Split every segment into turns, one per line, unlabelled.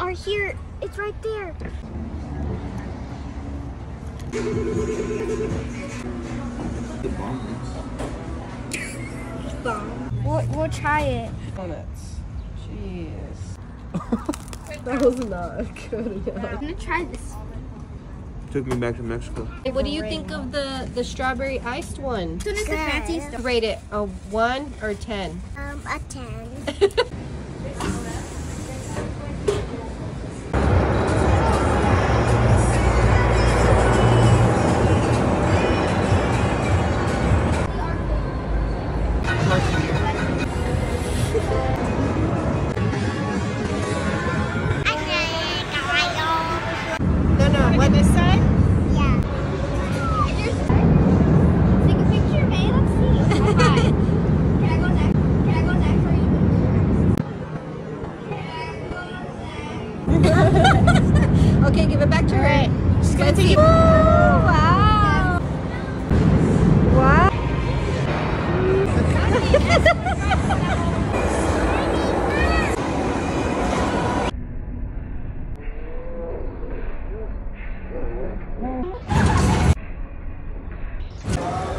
are here. It's right there.
The bombs.
We'll, we'll try it.
Donuts. Jeez. that was not good enough.
I'm gonna try this.
Took me back to Mexico.
What do you think of the the strawberry iced one?
This one is the fancy stuff.
Rate it a one or ten.
Um, a 10. You? Can I go next? Can I go next for you?
Okay, give it back to her. She's gonna take it.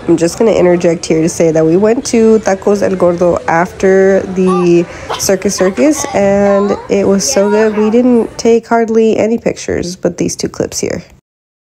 I'm just going to interject here to say that we went to Tacos El Gordo after the Circus Circus and it was so good. We didn't take hardly any pictures, but these two clips here.